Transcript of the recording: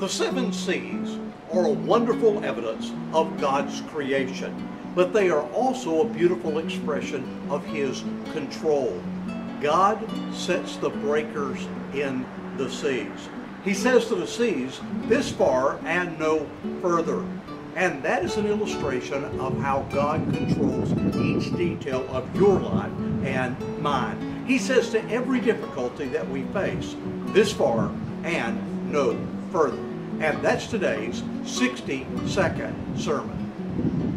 The seven seas are a wonderful evidence of God's creation, but they are also a beautiful expression of His control. God sets the breakers in the seas. He says to the seas, this far and no further. And that is an illustration of how God controls each detail of your life and mine. He says to every difficulty that we face, this far and no further. And that's today's 60 second sermon.